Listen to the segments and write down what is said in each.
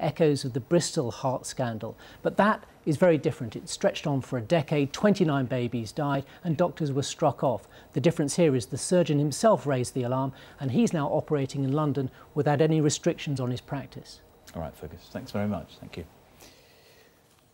echoes of the Bristol heart scandal. But that is very different. It stretched on for a decade, 29 babies died, and doctors were struck off. The difference here is the surgeon himself raised the alarm, and he's now operating in London without any restrictions on his practice. All right, Fergus, thanks very much. Thank you.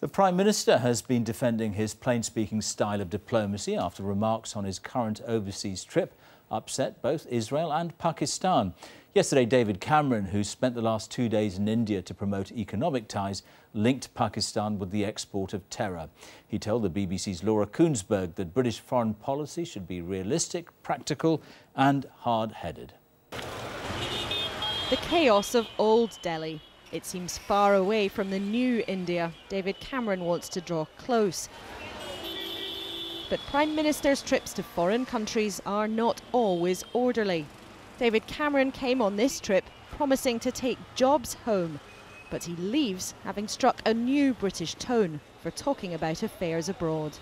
The Prime Minister has been defending his plain-speaking style of diplomacy after remarks on his current overseas trip upset both Israel and Pakistan. Yesterday, David Cameron, who spent the last two days in India to promote economic ties, linked Pakistan with the export of terror. He told the BBC's Laura Kuenssberg that British foreign policy should be realistic, practical and hard-headed. The chaos of old Delhi it seems far away from the new India David Cameron wants to draw close. But Prime Ministers' trips to foreign countries are not always orderly. David Cameron came on this trip promising to take jobs home, but he leaves having struck a new British tone for talking about affairs abroad.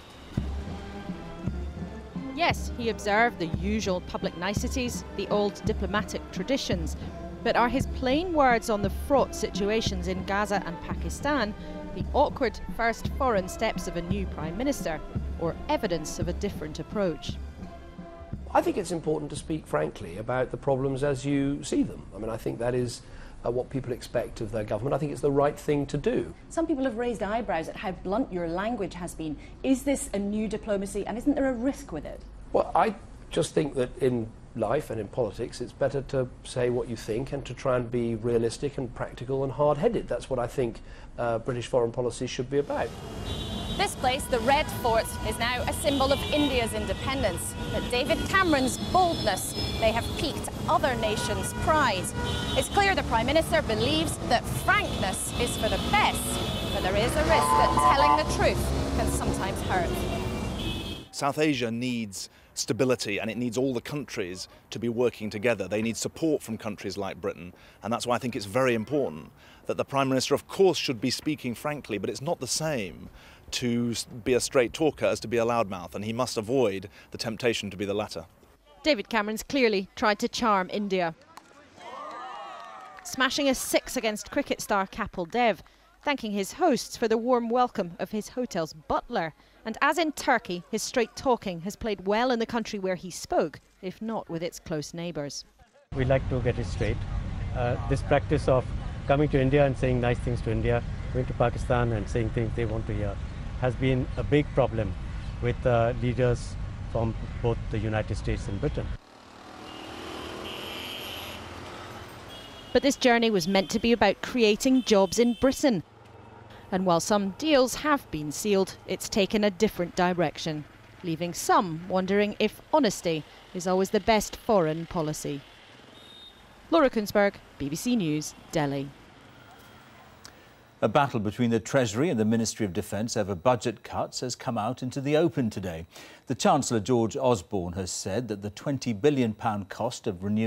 Yes, he observed the usual public niceties, the old diplomatic traditions, but are his plain words on the fraught situations in Gaza and Pakistan the awkward first foreign steps of a new Prime Minister or evidence of a different approach? I think it's important to speak frankly about the problems as you see them. I mean, I think that is uh, what people expect of their government. I think it's the right thing to do. Some people have raised eyebrows at how blunt your language has been. Is this a new diplomacy and isn't there a risk with it? Well, I just think that in life and in politics, it's better to say what you think and to try and be realistic and practical and hard-headed. That's what I think uh, British foreign policy should be about. This place, the Red Fort, is now a symbol of India's independence. But David Cameron's boldness may have piqued other nations' pride. It's clear the Prime Minister believes that frankness is for the best, but there is a risk that telling the truth can sometimes hurt. South Asia needs stability and it needs all the countries to be working together. They need support from countries like Britain. And that's why I think it's very important that the Prime Minister, of course, should be speaking frankly, but it's not the same to be a straight talker as to be a loudmouth, and he must avoid the temptation to be the latter. David Cameron's clearly tried to charm India. Smashing a six against cricket star Kapil Dev, thanking his hosts for the warm welcome of his hotel's butler. And as in Turkey, his straight talking has played well in the country where he spoke, if not with its close neighbours. We like to get it straight. Uh, this practice of coming to India and saying nice things to India, going to Pakistan and saying things they want to hear, has been a big problem with uh, leaders from both the United States and Britain. But this journey was meant to be about creating jobs in Britain and while some deals have been sealed, it's taken a different direction, leaving some wondering if honesty is always the best foreign policy. Laura Kuenssberg, BBC News, Delhi. A battle between the Treasury and the Ministry of Defence over budget cuts has come out into the open today. The Chancellor, George Osborne, has said that the £20 billion cost of renewing